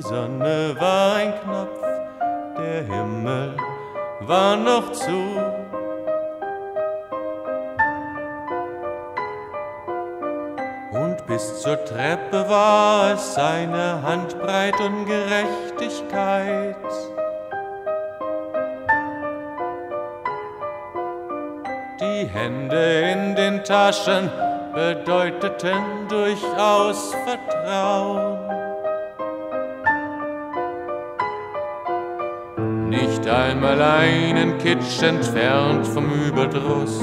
Die Sonne war ein Knopf, der Himmel war noch zu. Und bis zur Treppe war es eine Handbreit Ungerechtigkeit. Die Hände in den Taschen bedeuteten durchaus Vertrauen. Nicht einmal einen Kitsch entfernt vom Überdruss,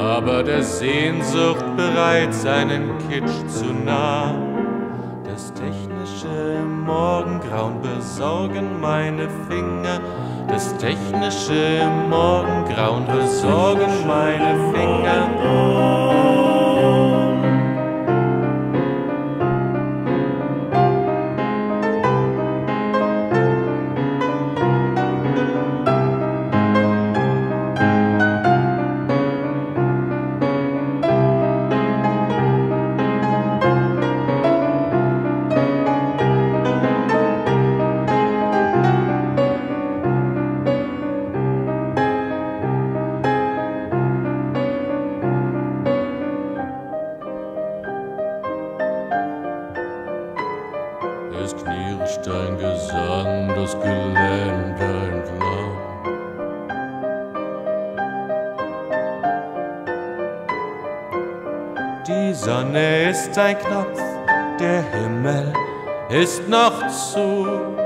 aber der Sehnsucht bereits einen Kitsch zu nah. Das technische Morgengrauen besorgen meine Finger, das technische Morgengrauen besorgen meine Finger. Es knirscht ein Gesang das Geländer entlang. Die Sonne ist ein Knopf, der Himmel ist noch zu.